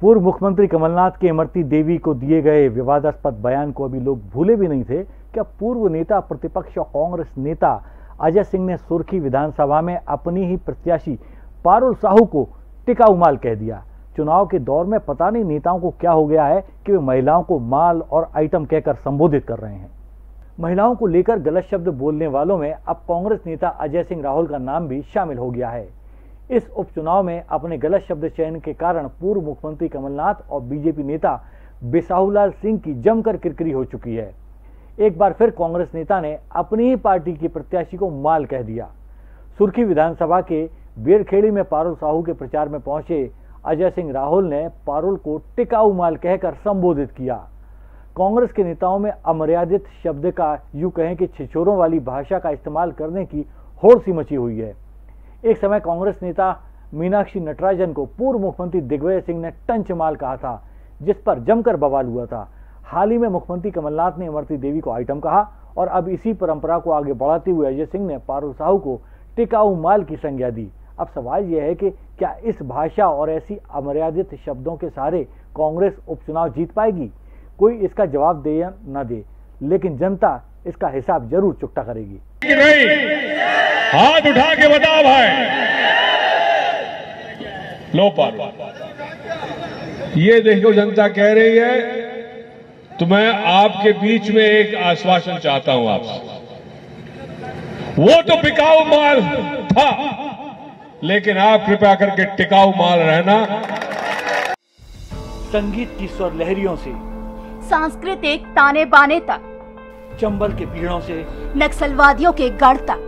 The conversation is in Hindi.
पूर्व मुख्यमंत्री कमलनाथ के इमरती देवी को दिए गए विवादास्पद बयान को अभी लोग भूले भी नहीं थे। क्या पूर्व नेता, प्रतिपक्ष और कांग्रेस नेता अजय सिंह ने सुर्खी विधानसभा में अपनी ही प्रत्याशी पारुल साहू को टिकाऊ माल कह दिया? चुनाव के दौर में पता नहीं नेताओं को क्या हो गया है कि वे महिलाओं को माल और आइटम कहकर संबोधित कर रहे हैं। महिलाओं को लेकर गलत शब्द बोलने वालों में अब कांग्रेस नेता अजय सिंह राहुल का नाम भी शामिल हो गया है। इस उपचुनाव में अपने गलत शब्द चयन के कारण पूर्व मुख्यमंत्री कमलनाथ और बीजेपी नेता बिसाहूलाल सिंह की जमकर किरकिरी हो चुकी है। एक बार फिर कांग्रेस नेता ने अपनी ही पार्टी की प्रत्याशी को माल कह दिया। सुर्खी विधानसभा के बेरखेड़ी में पारुल साहू के प्रचार में पहुँचे अजय सिंह राहुल ने पारुल को टिकाऊ माल कहकर संबोधित किया। कांग्रेस के नेताओं में अमर्यादित शब्द का यूँ कहें कि छिछोरों वाली भाषा का इस्तेमाल करने की होड़ सी मची हुई है। एक समय कांग्रेस नेता मीनाक्षी नटराजन को पूर्व मुख्यमंत्री दिग्विजय सिंह ने टंच माल कहा था, जिस पर जमकर बवाल हुआ था। हाल ही में मुख्यमंत्री कमलनाथ ने इमरती देवी को आइटम कहा और अब इसी परंपरा को आगे बढ़ाते हुए अजय सिंह ने पारू साहू को टिकाऊ माल की संज्ञा दी। अब सवाल यह है कि क्या इस भाषा और ऐसी अमर्यादित शब्दों के सहारे कांग्रेस उपचुनाव जीत पाएगी? कोई इसका जवाब दे या न दे, लेकिन जनता इसका हिसाब ज़रूर चुकता करेगी। हाथ उठा के बताओ भाई। लो पर। ये देखो जनता कह रही है तो मैं आपके बीच में एक आश्वासन चाहता हूँ आपसे। वो तो बिकाऊ माल था लेकिन आप कृपया करके टिकाऊ माल रहना। संगीत की स्वर लहरियों से सांस्कृतिक ताने बाने तक चंबल के पीड़ों से नक्सलवादियों के गढ़ तक।